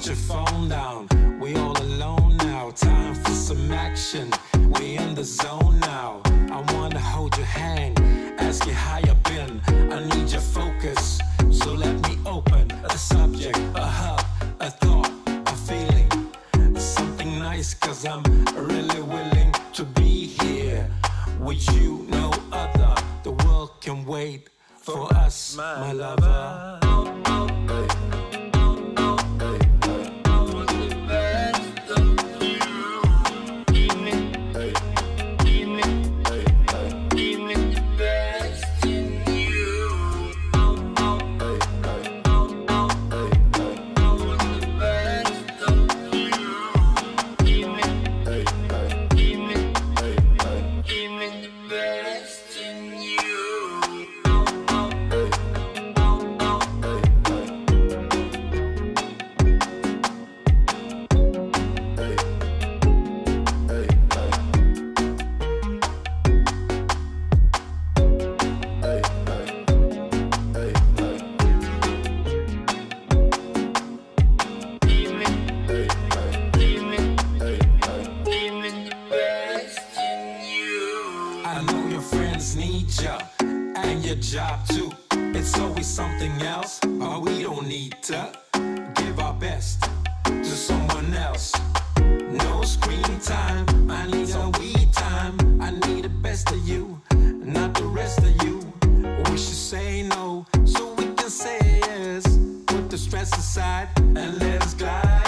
put your phone down. We all alone now. Time for some action. We in the zone now. I wanna hold your hand, ask you how you been. I need your focus, so let me open a subject, a hub, a thought, a feeling, something nice. Cause I'm really willing to be here with you, no other. The world can wait for us, my lover. Oh, oh, hey. your job too. It's always something else. But we don't need to give our best to someone else. No screen time. I need some weed time. I need the best of you, not the rest of you. We should say no so we can say yes. Put the stress aside and let us glide.